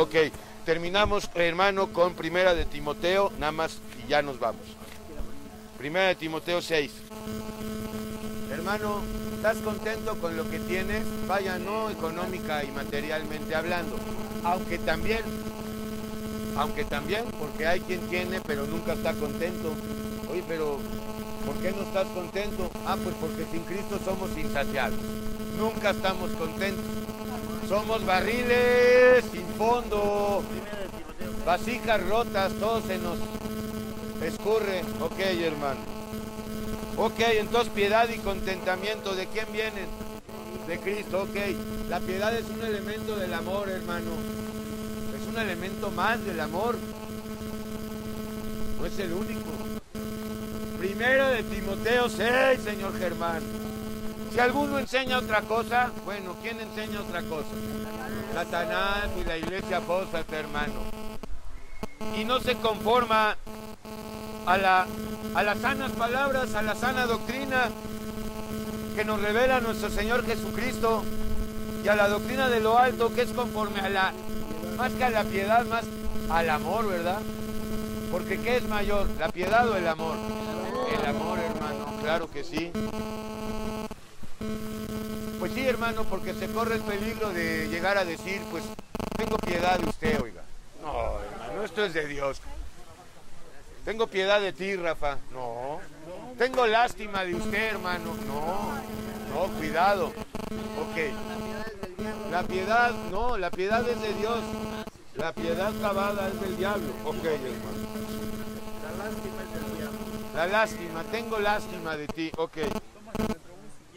Ok, terminamos, hermano, con Primera de Timoteo, nada más y ya nos vamos. Primera de Timoteo 6. Hermano, ¿estás contento con lo que tienes? Vaya, no económica y materialmente hablando. Aunque también, aunque también, porque hay quien tiene, pero nunca está contento. Oye, pero ¿por qué no estás contento? Ah, pues porque sin Cristo somos insaciables. Nunca estamos contentos. Somos barriles sin fondo, vasijas rotas, todo se nos escurre. Ok, hermano. Ok, entonces piedad y contentamiento, ¿de quién vienen? De Cristo, ok. La piedad es un elemento del amor, hermano. Es un elemento más del amor. No es el único. Primero de Timoteo 6, señor Germán. Si alguno enseña otra cosa, bueno, ¿quién enseña otra cosa? Satanás y la iglesia apóstata, hermano. Y no se conforma a, la, a las sanas palabras, a la sana doctrina que nos revela nuestro Señor Jesucristo y a la doctrina de lo alto que es conforme a la, más que a la piedad, más al amor, ¿verdad? Porque ¿qué es mayor, la piedad o el amor? El amor, hermano, claro que sí. Hermano, porque se corre el peligro de llegar a decir, pues, tengo piedad de usted, oiga. No, hermano, esto es de Dios. Tengo piedad de ti, Rafa. No. Tengo lástima de usted, hermano. No. No, cuidado. Ok. La piedad, no, la piedad es de Dios. La piedad cavada es del diablo. Ok, hermano. La lástima es del diablo. La lástima, tengo lástima de ti. Ok.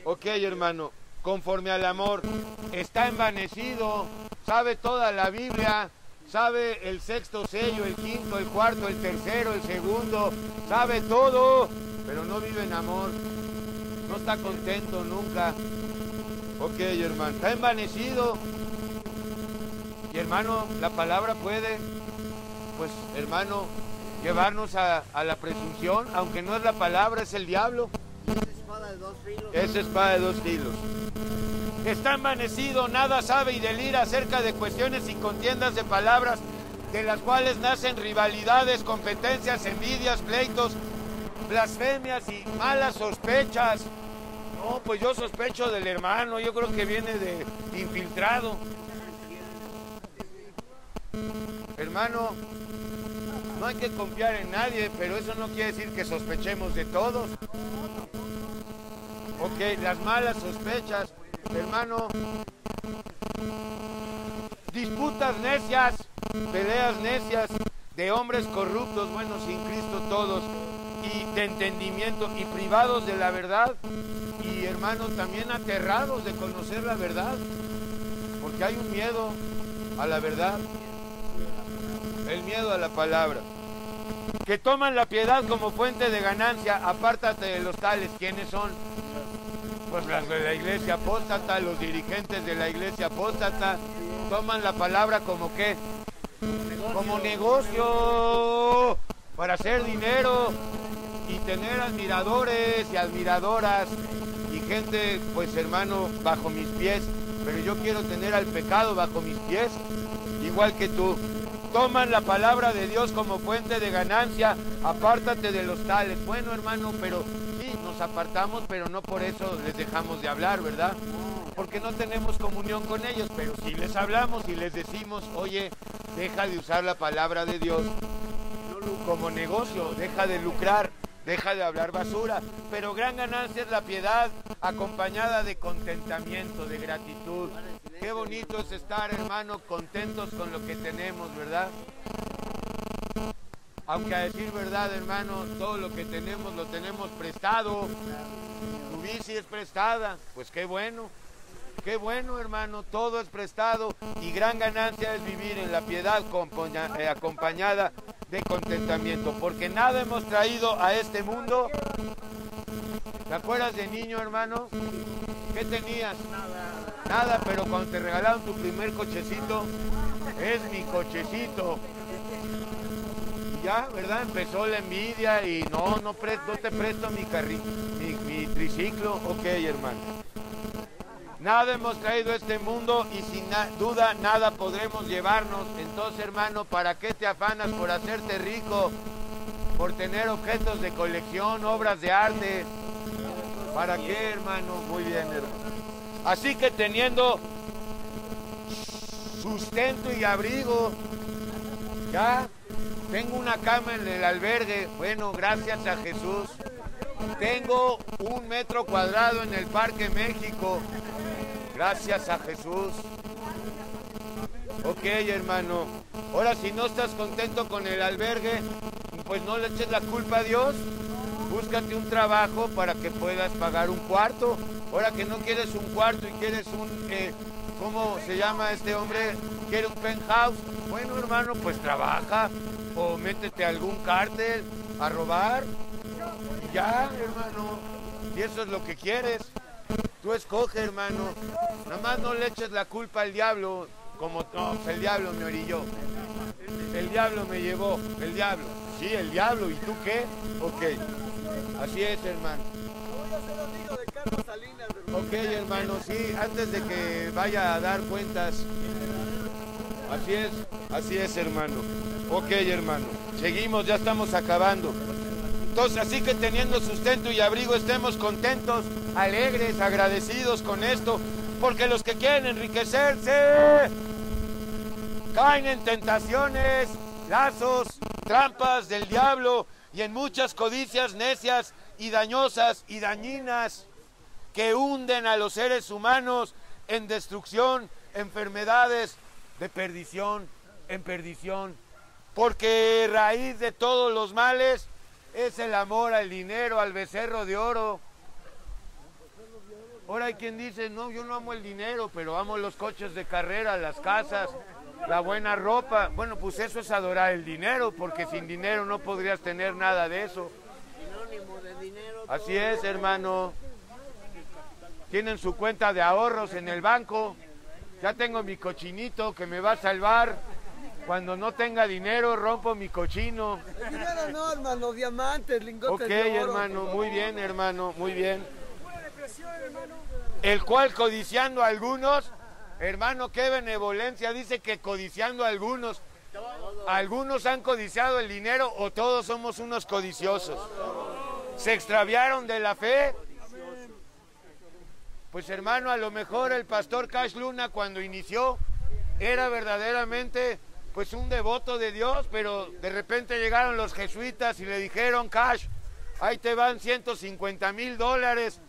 Ok, hermano. Conforme al amor. Está envanecido. Sabe toda la Biblia. Sabe el sexto sello, el quinto, el cuarto, el tercero, el segundo. Sabe todo. Pero no vive en amor. No está contento nunca. Ok, hermano. Está envanecido. Y hermano, la palabra puede, pues hermano, llevarnos a, a la presunción, aunque no es la palabra, es el diablo. De. Es espada de dos filos. Está envanecido, nada sabe y delira acerca de cuestiones y contiendas de palabras, de las cuales nacen rivalidades, competencias, envidias, pleitos, blasfemias y malas sospechas. No, pues yo sospecho del hermano, yo creo que viene de infiltrado. Hermano, no hay que confiar en nadie, pero eso no quiere decir que sospechemos de todos. Ok, las malas sospechas, hermano. Disputas necias, peleas necias de hombres corruptos, bueno, sin Cristo todos, y de entendimiento, y privados de la verdad, y hermano, también aterrados de conocer la verdad, porque hay un miedo a la verdad, el miedo a la palabra que toman la piedad como fuente de ganancia, apártate de los tales, ¿quiénes son? Pues las de la iglesia apóstata, los dirigentes de la iglesia apóstata, toman la palabra como qué? Como negocio, para hacer dinero y tener admiradores y admiradoras y gente, pues hermano, bajo mis pies, pero yo quiero tener al pecado bajo mis pies, igual que tú toman la palabra de Dios como fuente de ganancia, apártate de los tales. Bueno, hermano, pero nos apartamos, pero no por eso les dejamos de hablar, ¿verdad? Porque no tenemos comunión con ellos, pero si les hablamos y les decimos, oye, deja de usar la palabra de Dios como negocio, deja de lucrar, deja de hablar basura, pero gran ganancia es la piedad acompañada de contentamiento, de gratitud. Qué bonito es estar, hermano, contentos con lo que tenemos, ¿verdad? Aunque a decir verdad, hermano, todo lo que tenemos lo tenemos prestado. Tu bici es prestada, pues qué bueno. Qué bueno, hermano, todo es prestado y gran ganancia es vivir en la piedad eh, acompañada de contentamiento, porque nada hemos traído a este mundo. ¿Te acuerdas de niño, hermano? ¿Qué tenías? Nada, pero cuando te regalaron tu primer cochecito, es mi cochecito. Ya, ¿verdad? Empezó la envidia y no, no, pre- no te presto mi, carri mi, triciclo. Ok, hermano. Nada hemos traído a este mundo y sin duda nada podremos llevarnos. Entonces, hermano, ¿para qué te afanas por hacerte rico? Por tener objetos de colección, obras de arte. ¿Para qué, hermano? Muy bien, hermano. Así que teniendo sustento y abrigo, ya tengo una cama en el albergue. Bueno, gracias a Jesús. Tengo un metro cuadrado en el Parque México. Gracias a Jesús. Ok, hermano. Ahora, si no estás contento con el albergue, pues no le eches la culpa a Dios. Búscate un trabajo para que puedas pagar un cuarto. Ahora que no quieres un cuarto y quieres un, eh, ¿cómo se llama este hombre? Quiere un penthouse. Bueno, hermano, pues trabaja o métete a algún cártel a robar. Y ya, hermano. Si eso es lo que quieres. Tú escoge, hermano. Nada más no le eches la culpa al diablo. Como no, pues el diablo me orilló. El diablo me llevó. El diablo. Sí, el diablo. ¿Y tú qué? Ok. Así es, hermano. Ok, hermano, sí, antes de que vaya a dar cuentas. Así es, así es, hermano. Ok, hermano. Seguimos, ya estamos acabando. Entonces, así que teniendo sustento y abrigo, estemos contentos, alegres, agradecidos con esto, porque los que quieren enriquecerse caen en tentaciones, lazos, trampas del diablo y en muchas codicias necias y dañosas y dañinas que hunden a los seres humanos en destrucción, enfermedades, de perdición, en perdición. Porque raíz de todos los males es el amor al dinero, al becerro de oro. Ahora hay quien dice, no, yo no amo el dinero, pero amo los coches de carrera, las casas, la buena ropa. Bueno, pues eso es adorar el dinero, porque sin dinero no podrías tener nada de eso. Así es, hermano. Tienen su cuenta de ahorros en el banco. Ya tengo mi cochinito que me va a salvar. Cuando no tenga dinero, rompo mi cochino. El dinero no, hermano, diamantes, lingotes Ok, de oro. hermano, muy bien, hermano, muy bien. El cual codiciando a algunos, hermano, qué benevolencia, dice que codiciando a algunos. Algunos han codiciado el dinero o todos somos unos codiciosos. Se extraviaron de la fe. Pues hermano, a lo mejor el pastor Cash Luna cuando inició era verdaderamente pues un devoto de Dios, pero de repente llegaron los jesuitas y le dijeron, Cash, ahí te van 150 mil dólares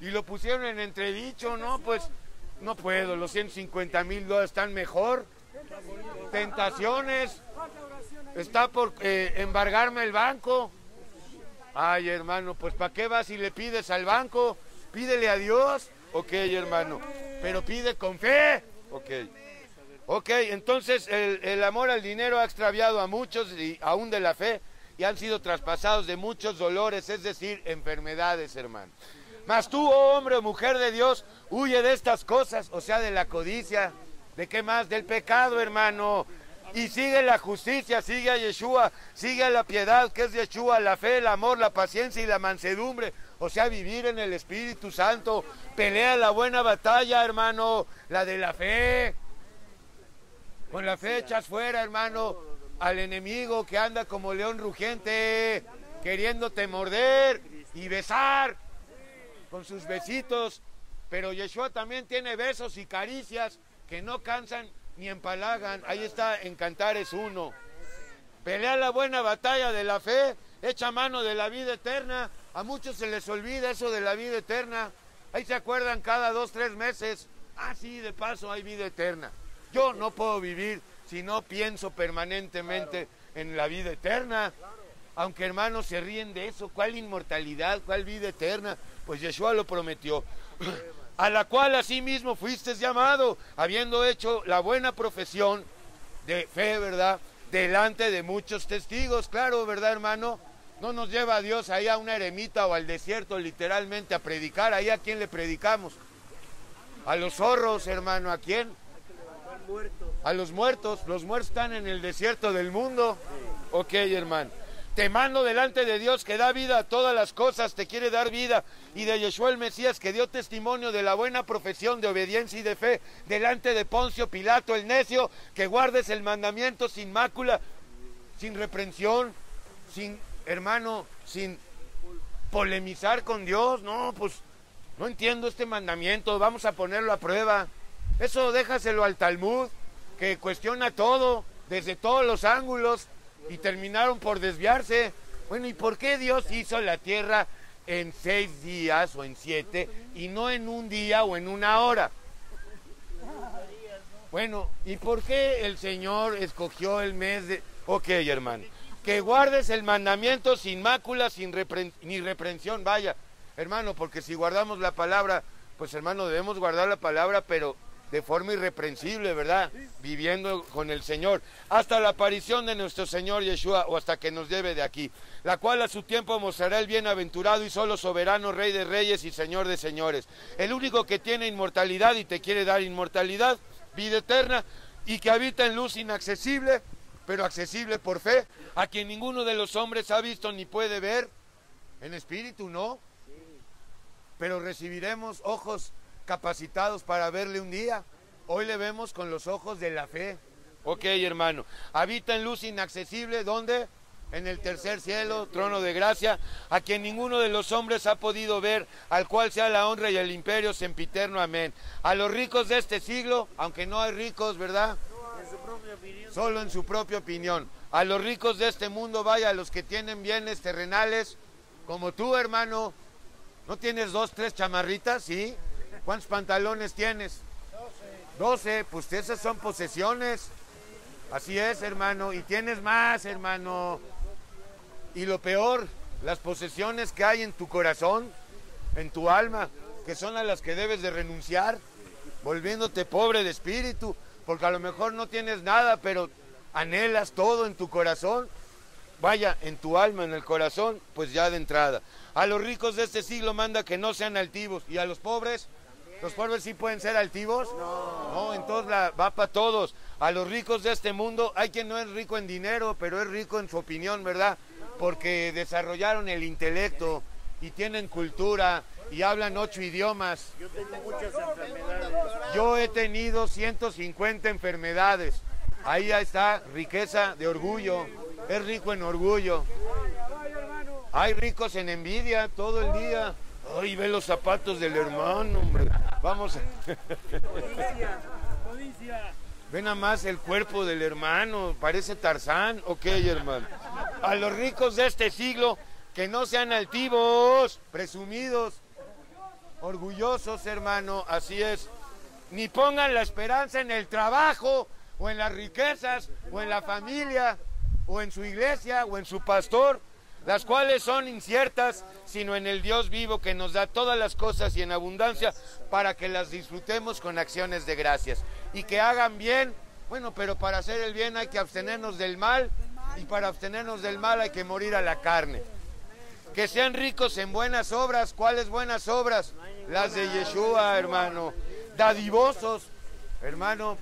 y lo pusieron en entredicho, no, pues no puedo, los 150 mil dólares están mejor. Tentaciones, está por eh, embargarme el banco. Ay, hermano, pues ¿para qué vas y le pides al banco? Pídele a Dios. Ok, hermano, pero pide con fe. Ok. Ok, entonces el, el amor al dinero ha extraviado a muchos y aún de la fe y han sido traspasados de muchos dolores, es decir, enfermedades, hermano. Mas tú, oh hombre o mujer de Dios, huye de estas cosas, o sea, de la codicia. ¿De qué más? Del pecado, hermano. Y sigue la justicia, sigue a Yeshua, sigue a la piedad, que es Yeshua, la fe, el amor, la paciencia y la mansedumbre. O sea, vivir en el Espíritu Santo. Pelea la buena batalla, hermano, la de la fe. Con la fe echas fuera, hermano, al enemigo que anda como león rugiente, queriéndote morder y besar con sus besitos. Pero Yeshua también tiene besos y caricias que no cansan ni empalagan. Ahí está en Cantares 1. Pelea la buena batalla de la fe, echa mano de la vida eterna. A muchos se les olvida eso de la vida eterna. Ahí se acuerdan cada dos, tres meses. Ah, sí, de paso hay vida eterna. Yo no puedo vivir si no pienso permanentemente en la vida eterna. Aunque hermanos se ríen de eso, ¿cuál inmortalidad, cuál vida eterna? Pues Yeshua lo prometió. A la cual asimismo fuiste llamado, habiendo hecho la buena profesión de fe, ¿verdad? Delante de muchos testigos, claro, ¿verdad, hermano? No nos lleva a Dios ahí a una eremita o al desierto literalmente a predicar. Ahí a quién le predicamos? A los zorros, hermano, ¿a quién? A los muertos. Los muertos están en el desierto del mundo. Ok, hermano. te mando delante de Dios que da vida a todas las cosas, te quiere dar vida, y de Yeshua el Mesías que dio testimonio de la buena profesión de obediencia y de fe delante de Poncio Pilato el necio, que guardes el mandamiento sin mácula, sin reprensión, sin, hermano, sin polemizar con Dios. No, pues no entiendo este mandamiento, vamos a ponerlo a prueba. Eso déjaselo al Talmud, que cuestiona todo, desde todos los ángulos, y terminaron por desviarse. Bueno, ¿y por qué Dios hizo la tierra en seis días o en siete y no en un día o en una hora? Bueno, ¿y por qué el Señor escogió el mes de... Ok, hermano, que guardes el mandamiento sin mácula, sin ni reprensión, vaya, hermano, porque si guardamos la palabra, pues hermano, debemos guardar la palabra, pero de forma irreprensible, ¿verdad? Viviendo con el Señor, hasta la aparición de nuestro Señor Yeshua o hasta que nos lleve de aquí, la cual a su tiempo mostrará el bienaventurado y solo soberano, Rey de Reyes y Señor de Señores, el único que tiene inmortalidad y te quiere dar inmortalidad, vida eterna, y que habita en luz inaccesible, pero accesible por fe, a quien ninguno de los hombres ha visto ni puede ver, en espíritu no, pero recibiremos ojos capacitados para verle un día. Hoy le vemos con los ojos de la fe. Ok, hermano. Habita en luz inaccesible, ¿dónde? En el tercer cielo, trono de gracia, a quien ninguno de los hombres ha podido ver, al cual sea la honra y el imperio sempiterno. Amén. A los ricos de este siglo, aunque no hay ricos, ¿verdad? Solo en su propia opinión. A los ricos de este mundo, vaya, a los que tienen bienes terrenales, como tú, hermano. ¿No tienes dos, tres chamarritas? Sí. ¿Cuántos pantalones tienes? Doce. pues esas son posesiones. Así es, hermano. Y tienes más, hermano. Y lo peor, las posesiones que hay en tu corazón, en tu alma, que son a las que debes de renunciar, volviéndote pobre de espíritu, porque a lo mejor no tienes nada, pero anhelas todo en tu corazón. Vaya, en tu alma, en el corazón, pues ya de entrada. A los ricos de este siglo manda que no sean altivos y a los pobres ¿Los pobres sí pueden ser altivos? No. No, entonces la, va para todos. A los ricos de este mundo, hay quien no es rico en dinero, pero es rico en su opinión, ¿verdad? Porque desarrollaron el intelecto y tienen cultura y hablan ocho idiomas. Yo tengo muchas enfermedades. Yo he tenido 150 enfermedades. Ahí está riqueza de orgullo. Es rico en orgullo. Hay ricos en envidia todo el día. Ay, ve los zapatos del hermano, hombre. Vamos. Ven a más el cuerpo del hermano, parece Tarzán. Ok, hermano. A los ricos de este siglo, que no sean altivos, presumidos, orgullosos, hermano, así es. Ni pongan la esperanza en el trabajo, o en las riquezas, o en la familia, o en su iglesia, o en su pastor las cuales son inciertas, sino en el Dios vivo que nos da todas las cosas y en abundancia para que las disfrutemos con acciones de gracias y que hagan bien. Bueno, pero para hacer el bien hay que abstenernos del mal y para abstenernos del mal hay que morir a la carne. Que sean ricos en buenas obras. ¿Cuáles buenas obras? Las de Yeshua, hermano. Dadivosos, hermano,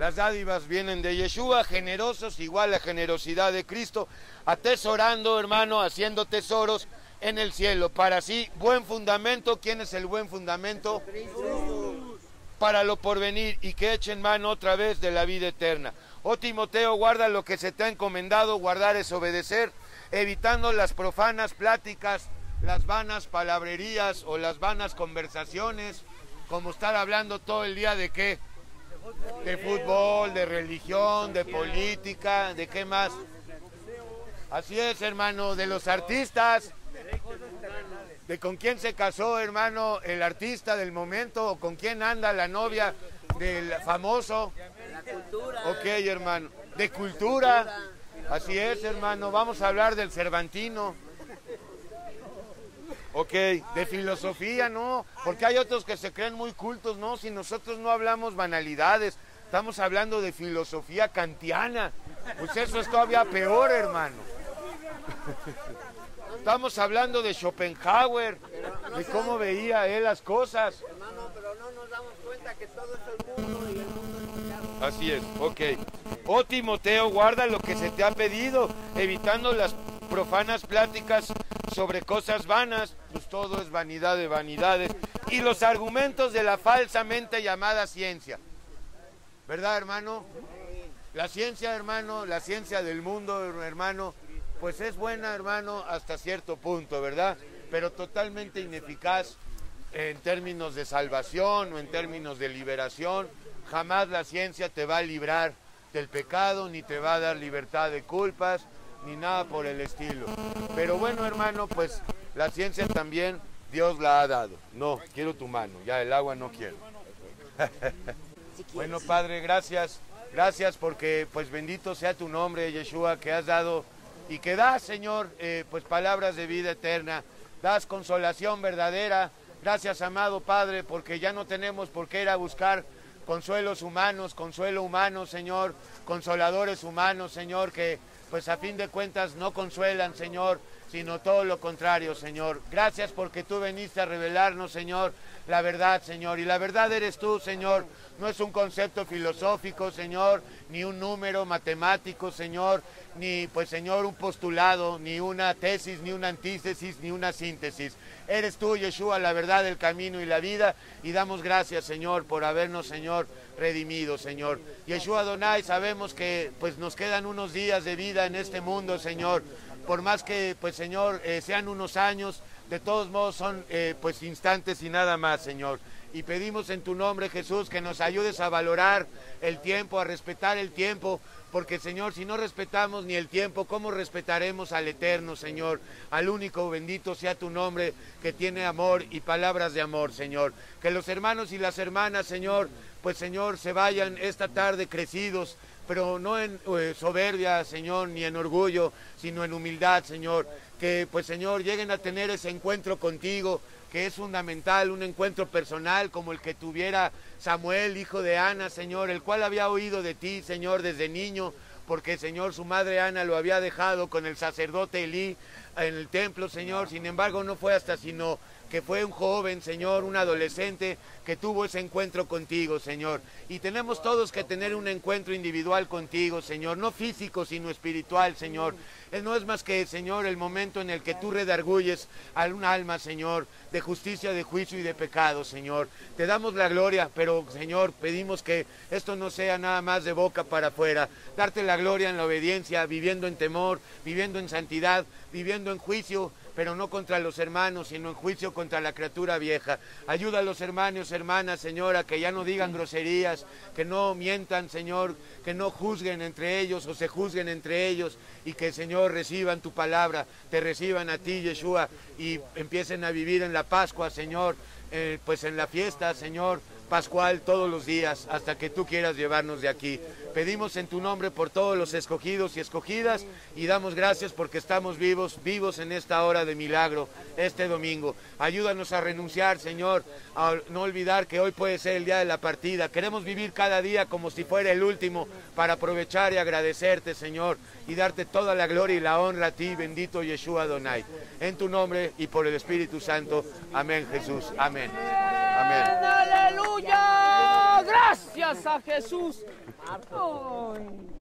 las dádivas vienen de Yeshua, generosos, igual la generosidad de Cristo, atesorando, hermano, haciendo tesoros en el cielo. Para sí, buen fundamento. ¿Quién es el buen fundamento? Para lo porvenir y que echen mano otra vez de la vida eterna. Oh Timoteo, guarda lo que se te ha encomendado, guardar es obedecer, evitando las profanas pláticas, las vanas palabrerías o las vanas conversaciones, como estar hablando todo el día de qué? De fútbol, de religión, de política, de qué más. Así es, hermano, de los artistas, de con quién se casó, hermano, el artista del momento, o con quién anda la novia del famoso. Ok, hermano, de cultura. Así es, hermano, vamos a hablar del Cervantino. Ok, de filosofía, no, porque hay otros que se creen muy cultos, no, si nosotros no hablamos banalidades, estamos hablando de filosofía kantiana, pues eso es todavía peor, hermano. Estamos hablando de Schopenhauer, de cómo veía él las cosas. Hermano, pero no nos damos cuenta que todo es el mundo y el mundo es Así es, ok. Oh Timoteo, guarda lo que se te ha pedido, evitando las profanas pláticas sobre cosas vanas, pues todo es vanidad de vanidades, y los argumentos de la falsamente llamada ciencia. ¿Verdad, hermano? La ciencia, hermano, la ciencia del mundo, hermano, pues es buena, hermano, hasta cierto punto, ¿verdad? Pero totalmente ineficaz en términos de salvación o en términos de liberación. Jamás la ciencia te va a librar del pecado, ni te va a dar libertad de culpas, ni nada por el estilo. Pero bueno, hermano, pues la ciencia también Dios la ha dado. No, quiero tu mano, ya el agua no quiero. bueno, Padre, gracias. Gracias porque pues bendito sea tu nombre, Yeshua, que has dado y que das, Señor, eh, pues palabras de vida eterna, das consolación verdadera. Gracias, amado Padre, porque ya no tenemos por qué ir a buscar consuelos humanos, consuelo humano, Señor, consoladores humanos, Señor, que pues a fin de cuentas no consuelan, Señor, sino todo lo contrario, Señor. Gracias porque tú veniste a revelarnos, Señor, la verdad, Señor. Y la verdad eres tú, Señor. No es un concepto filosófico, Señor, ni un número matemático, Señor, ni, pues, Señor, un postulado, ni una tesis, ni una antítesis, ni una síntesis. Eres tú, Yeshua, la verdad, el camino y la vida. Y damos gracias, Señor, por habernos, Señor, redimido, Señor. Yeshua Donai, sabemos que, pues, nos quedan unos días de vida en este mundo, Señor. Por más que, pues, Señor, eh, sean unos años, de todos modos son, eh, pues, instantes y nada más, Señor y pedimos en tu nombre, Jesús, que nos ayudes a valorar el tiempo, a respetar el tiempo, porque Señor, si no respetamos ni el tiempo, ¿cómo respetaremos al Eterno, Señor? Al único bendito sea tu nombre, que tiene amor y palabras de amor, Señor. Que los hermanos y las hermanas, Señor, pues Señor, se vayan esta tarde crecidos, pero no en eh, soberbia, Señor, ni en orgullo, sino en humildad, Señor. Que pues Señor, lleguen a tener ese encuentro contigo, que es fundamental, un encuentro personal como el que tuviera Samuel, hijo de Ana, Señor, el cual había oído de ti, Señor, desde niño, porque, Señor, su madre Ana lo había dejado con el sacerdote Elí en el templo, Señor. Sin embargo, no fue hasta sino que fue un joven, Señor, un adolescente que tuvo ese encuentro contigo, Señor. Y tenemos todos que tener un encuentro individual contigo, Señor, no físico, sino espiritual, Señor. Él no es más que, Señor, el momento en el que tú redarguyes a un alma, Señor, de justicia, de juicio y de pecado, Señor. Te damos la gloria, pero, Señor, pedimos que esto no sea nada más de boca para afuera. Darte la gloria en la obediencia, viviendo en temor, viviendo en santidad, viviendo en juicio, pero no contra los hermanos, sino en juicio contra la criatura vieja. Ayuda a los hermanos, hermanas, Señora, que ya no digan groserías, que no mientan, Señor, que no juzguen entre ellos o se juzguen entre ellos y que, Señor, reciban tu palabra, te reciban a ti, Yeshua, y empiecen a vivir en la Pascua, Señor, eh, pues en la fiesta, Señor, pascual todos los días hasta que tú quieras llevarnos de aquí. Pedimos en tu nombre por todos los escogidos y escogidas y damos gracias porque estamos vivos, vivos en esta hora de milagro, este domingo. Ayúdanos a renunciar, Señor, a no olvidar que hoy puede ser el día de la partida. Queremos vivir cada día como si fuera el último para aprovechar y agradecerte, Señor, y darte toda la gloria y la honra a ti, bendito Yeshua Donai. En tu nombre y por el Espíritu Santo. Amén, Jesús. Amén. Amén. Aleluya. Gracias a Jesús. Ay.